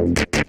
Wow.